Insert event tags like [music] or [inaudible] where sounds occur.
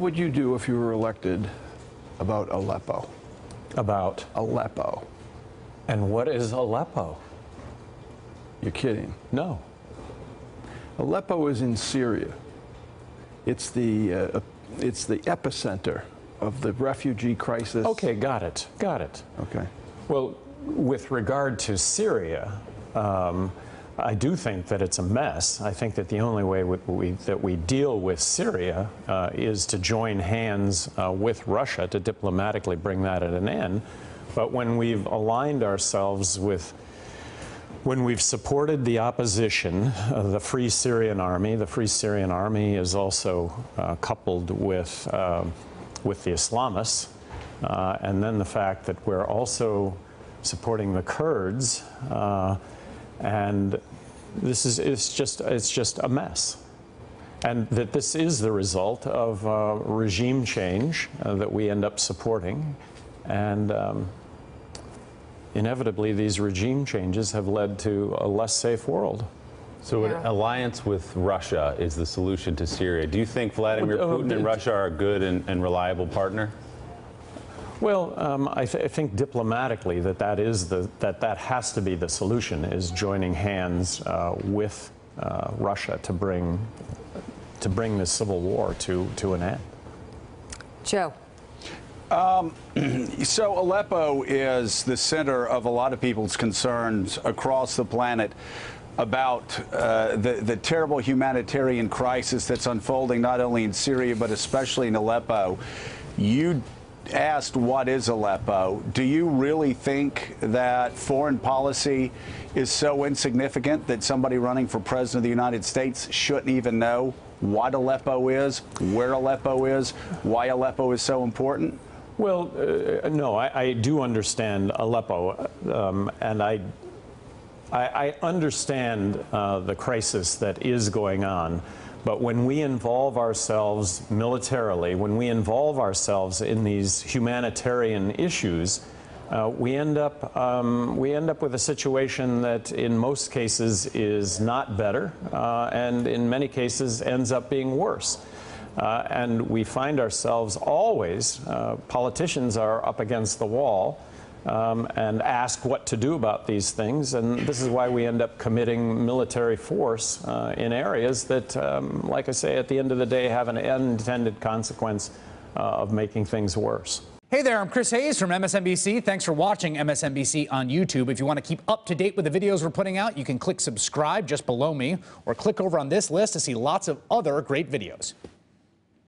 would you do if you were elected about Aleppo? About. Aleppo. And what is Aleppo? You're kidding. No. Aleppo is in Syria. It's the, uh, it's the epicenter of the refugee crisis. Okay, got it. Got it. Okay. Well, with regard to Syria, um, I do think that it's a mess. I think that the only way we, we, that we deal with Syria uh, is to join hands uh, with Russia to diplomatically bring that at an end. But when we've aligned ourselves with when we've supported the opposition, uh, the Free Syrian Army, the Free Syrian Army is also uh, coupled with, uh, with the Islamists, uh, and then the fact that we're also supporting the Kurds, uh, and this is it's just it's just a mess, and that this is the result of uh, regime change that we end up supporting, and. Um, inevitably, these regime changes have led to a less safe world. So, an alliance with Russia is the solution to Syria. Do you think Vladimir Putin and Russia are a good and, and reliable partner? Well, um, I, th I, think diplomatically that that is the that that has to be the solution is joining hands uh, with uh, Russia to bring to bring this civil war to to an end. Joe. Um, [clears throat] so Aleppo is the center of a lot of people's concerns across the planet about uh, the, the terrible humanitarian crisis that's unfolding not only in Syria but especially in Aleppo. You asked what is Aleppo. Do you really think that foreign policy is so insignificant that somebody running for president of the United States shouldn't even know what Aleppo is, where Aleppo is, why Aleppo is so important? Well, uh, no, I, I, do understand Aleppo, um, and I, I, I understand uh, the crisis that is going on. But when we involve ourselves militarily, when we involve ourselves in these humanitarian issues, uh, we end up um, we end up with a situation that in most cases is not better, uh, and in many cases ends up being worse. Uh, and we find ourselves always, uh, politicians are up against the wall um, and ask what to do about these things. And this is why we end up committing military force uh, in areas that, um, like I say, at the end of the day, have an unintended consequence uh, of making things worse. Hey there, I'm Chris Hayes from MSNBC. Thanks for watching MSNBC on YouTube. If you want to keep up to date with the videos we're putting out, you can click subscribe just below me or click over on this list to see lots of other great videos.